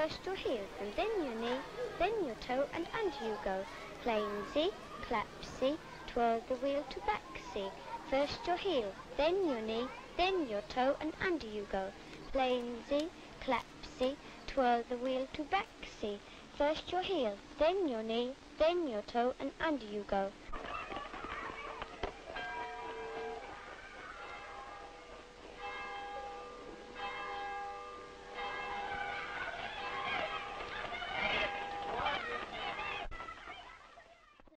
First your heel and then your knee, then your toe and under you go. Planesy, clapsy, twirl the wheel to backsy. First your heel, then your knee, then your toe and under you go. Planesy, clapsy, twirl the wheel to backsy. First your heel, then your knee, then your toe and under you go.